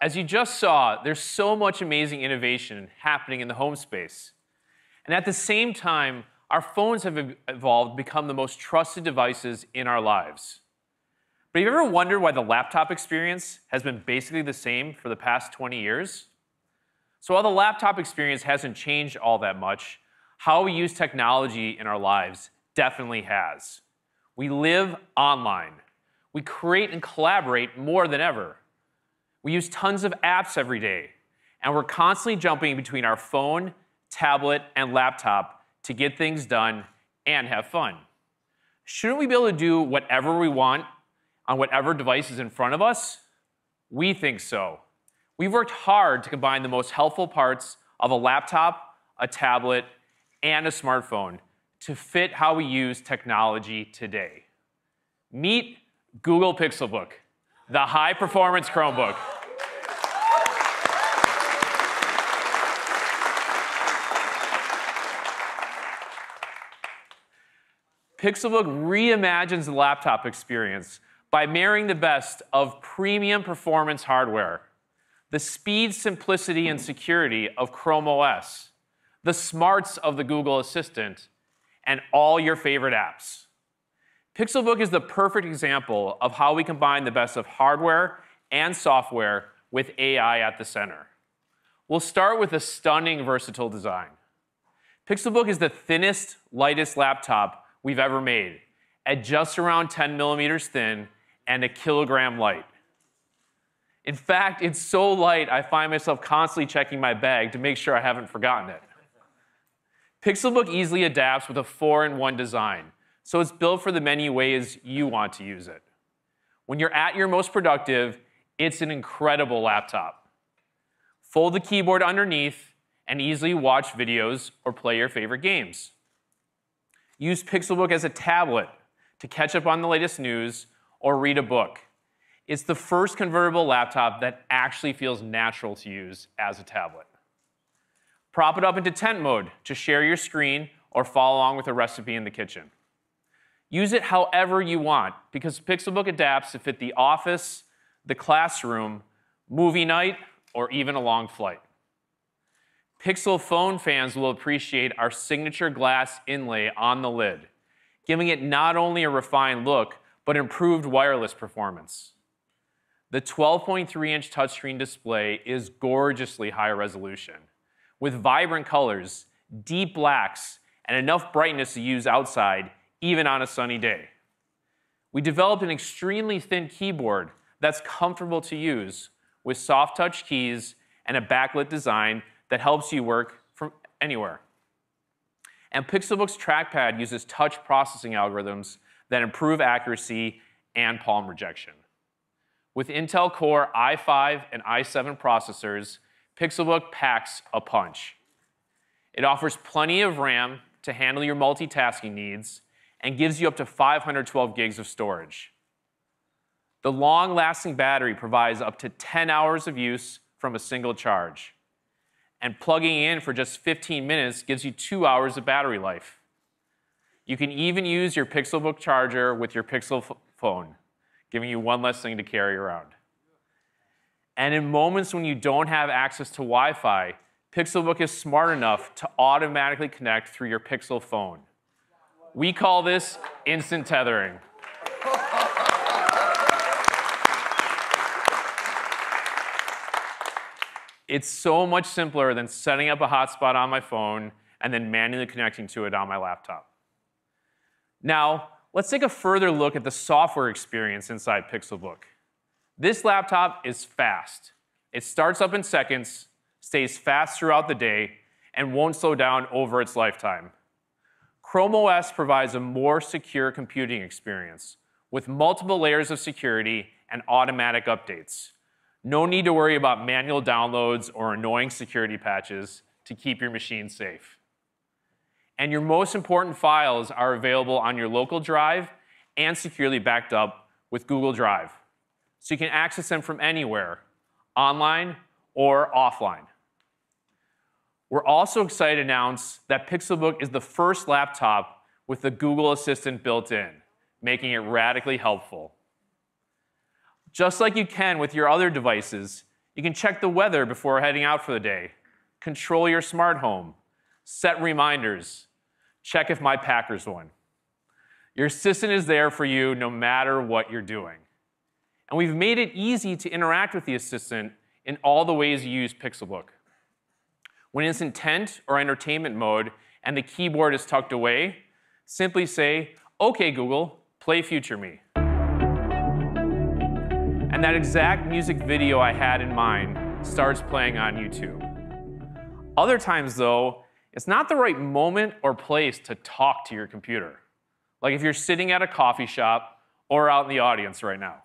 As you just saw, there's so much amazing innovation happening in the home space. And at the same time, our phones have evolved become the most trusted devices in our lives. But have you ever wondered why the laptop experience has been basically the same for the past 20 years? So while the laptop experience hasn't changed all that much, how we use technology in our lives definitely has. We live online. We create and collaborate more than ever. We use tons of apps every day, and we're constantly jumping between our phone, tablet, and laptop to get things done and have fun. Shouldn't we be able to do whatever we want on whatever device is in front of us? We think so. We've worked hard to combine the most helpful parts of a laptop, a tablet, and a smartphone to fit how we use technology today. Meet Google Pixelbook, the high performance Chromebook. Pixelbook reimagines the laptop experience by marrying the best of premium performance hardware, the speed, simplicity, and security of Chrome OS, the smarts of the Google Assistant, and all your favorite apps. Pixelbook is the perfect example of how we combine the best of hardware and software with AI at the center. We'll start with a stunning versatile design. Pixelbook is the thinnest, lightest laptop we've ever made, at just around 10 millimeters thin and a kilogram light. In fact, it's so light, I find myself constantly checking my bag to make sure I haven't forgotten it. Pixelbook easily adapts with a four in one design, so it's built for the many ways you want to use it. When you're at your most productive, it's an incredible laptop. Fold the keyboard underneath and easily watch videos or play your favorite games. Use Pixelbook as a tablet to catch up on the latest news or read a book. It's the first convertible laptop that actually feels natural to use as a tablet. Prop it up into tent mode to share your screen or follow along with a recipe in the kitchen. Use it however you want because Pixelbook adapts to fit the office, the classroom, movie night, or even a long flight. Pixel phone fans will appreciate our signature glass inlay on the lid, giving it not only a refined look, but improved wireless performance. The 12.3 inch touchscreen display is gorgeously high resolution, with vibrant colors, deep blacks, and enough brightness to use outside, even on a sunny day. We developed an extremely thin keyboard that's comfortable to use with soft touch keys and a backlit design that helps you work from anywhere. And Pixelbook's trackpad uses touch processing algorithms that improve accuracy and palm rejection. With Intel Core i5 and i7 processors, Pixelbook packs a punch. It offers plenty of RAM to handle your multitasking needs and gives you up to 512 gigs of storage. The long-lasting battery provides up to 10 hours of use from a single charge and plugging in for just 15 minutes gives you two hours of battery life. You can even use your Pixelbook charger with your Pixel phone, giving you one less thing to carry around. And in moments when you don't have access to Wi Fi, Pixelbook is smart enough to automatically connect through your Pixel phone. We call this instant tethering. It's so much simpler than setting up a hotspot on my phone and then manually connecting to it on my laptop. Now, let's take a further look at the software experience inside Pixelbook. This laptop is fast. It starts up in seconds, stays fast throughout the day, and won't slow down over its lifetime. Chrome OS provides a more secure computing experience with multiple layers of security and automatic updates. No need to worry about manual downloads or annoying security patches to keep your machine safe. And your most important files are available on your local drive and securely backed up with Google Drive. So you can access them from anywhere, online or offline. We're also excited to announce that Pixelbook is the first laptop with the Google Assistant built in, making it radically helpful. Just like you can with your other devices, You can check the weather before heading out for the day, control your smart home, set reminders, check if my Packers won. Your assistant is there for you no matter what you're doing. And we've made it easy to interact with the assistant in all the ways you use Pixelbook. When it's intent or entertainment mode and the keyboard is tucked away, simply say, OK, Google, play Future Me. And that exact music video I had in mind starts playing on YouTube. Other times, though, it's not the right moment or place to talk to your computer. Like if you're sitting at a coffee shop or out in the audience right now.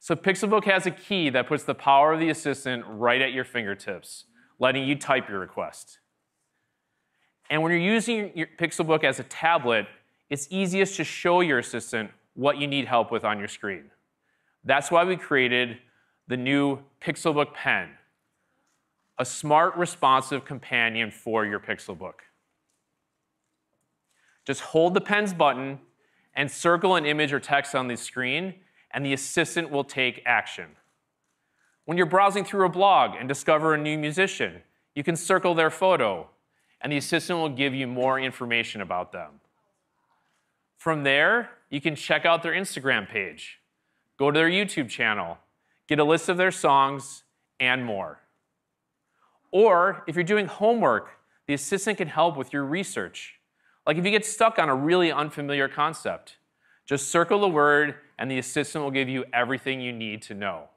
So Pixelbook has a key that puts the power of the assistant right at your fingertips, letting you type your request. And when you're using your Pixelbook as a tablet, it's easiest to show your assistant what you need help with on your screen. That's why we created the new Pixelbook Pen, a smart, responsive companion for your Pixelbook. Just hold the pen's button and circle an image or text on the screen, and the assistant will take action. When you're browsing through a blog and discover a new musician, you can circle their photo, and the assistant will give you more information about them. From there, you can check out their Instagram page, go to their YouTube channel, get a list of their songs, and more. Or if you're doing homework, the assistant can help with your research. Like if you get stuck on a really unfamiliar concept, just circle the word and the assistant will give you everything you need to know.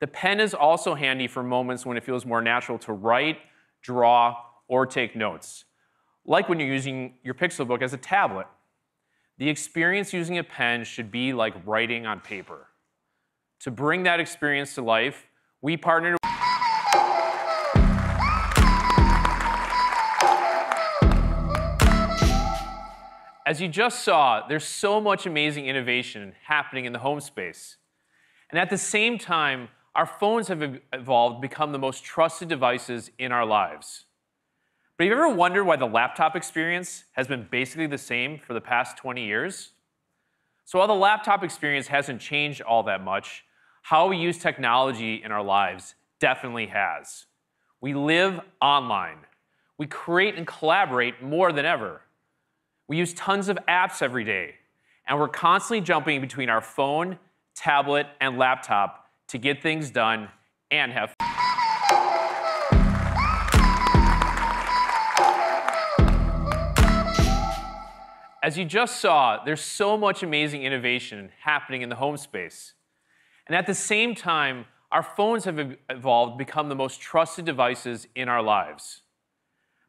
The pen is also handy for moments when it feels more natural to write, draw, or take notes, like when you're using your Pixelbook as a tablet. The experience using a pen should be like writing on paper. To bring that experience to life, we partnered As you just saw, there's so much amazing innovation happening in the home space. And at the same time, our phones have evolved become the most trusted devices in our lives. But have you ever wondered why the laptop experience has been basically the same for the past 20 years? So while the laptop experience hasn't changed all that much, how we use technology in our lives definitely has. We live online. We create and collaborate more than ever. We use tons of apps every day, and we're constantly jumping between our phone, tablet, and laptop to get things done and have fun. As you just saw, there's so much amazing innovation happening in the home space. And at the same time, our phones have evolved become the most trusted devices in our lives.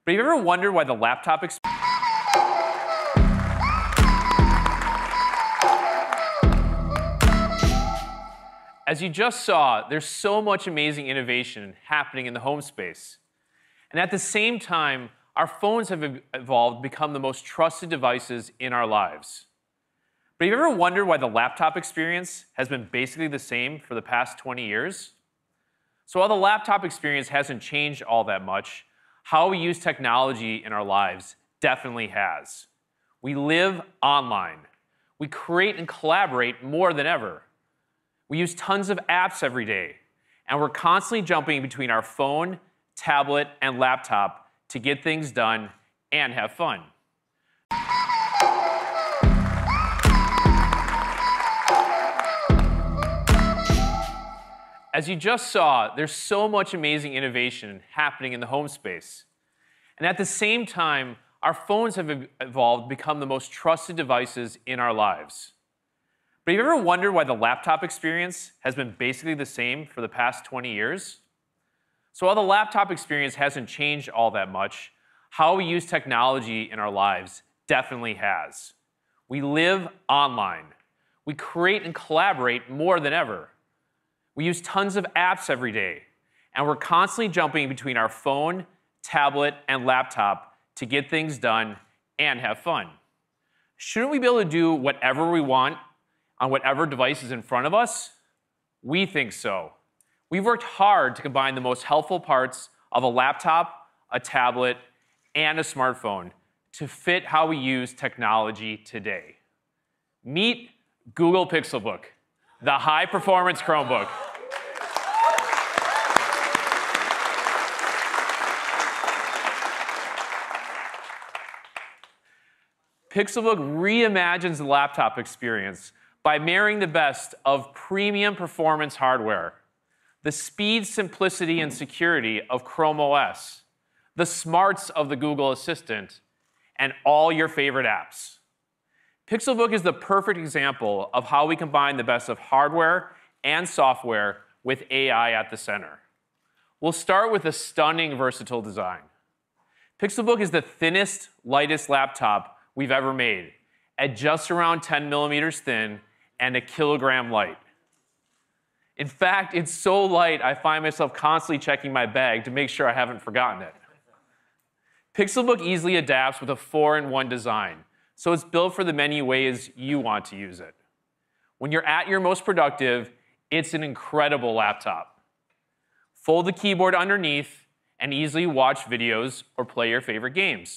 But have you ever wondered why the laptop experience As you just saw, there's so much amazing innovation happening in the home space. And at the same time, our phones have evolved become the most trusted devices in our lives. But have you ever wondered why the laptop experience has been basically the same for the past 20 years? So while the laptop experience hasn't changed all that much, how we use technology in our lives definitely has. We live online. We create and collaborate more than ever. We use tons of apps every day, and we're constantly jumping between our phone, tablet, and laptop to get things done and have fun. As you just saw, there's so much amazing innovation happening in the home space. And at the same time, our phones have evolved become the most trusted devices in our lives. But have you ever wondered why the laptop experience has been basically the same for the past 20 years? So while the laptop experience hasn't changed all that much, how we use technology in our lives definitely has. We live online. We create and collaborate more than ever. We use tons of apps every day, and we're constantly jumping between our phone, tablet, and laptop to get things done and have fun. Shouldn't we be able to do whatever we want on whatever device is in front of us? We think so. We've worked hard to combine the most helpful parts of a laptop, a tablet, and a smartphone to fit how we use technology today. Meet Google Pixelbook, the high performance Chromebook. Pixelbook reimagines the laptop experience by marrying the best of premium performance hardware, the speed, simplicity, and security of Chrome OS, the smarts of the Google Assistant, and all your favorite apps. Pixelbook is the perfect example of how we combine the best of hardware and software with AI at the center. We'll start with a stunning versatile design. Pixelbook is the thinnest, lightest laptop we've ever made, at just around 10 millimeters thin and a kilogram light. In fact, it's so light, I find myself constantly checking my bag to make sure I haven't forgotten it. Pixelbook easily adapts with a four in one design, so it's built for the many ways you want to use it. When you're at your most productive, it's an incredible laptop. Fold the keyboard underneath and easily watch videos or play your favorite games.